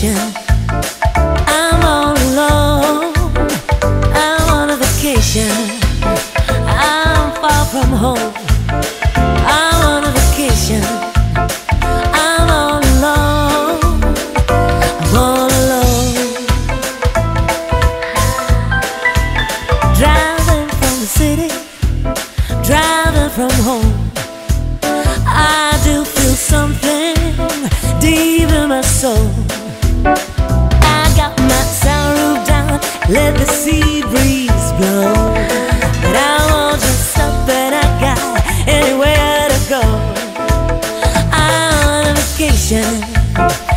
线。obligation.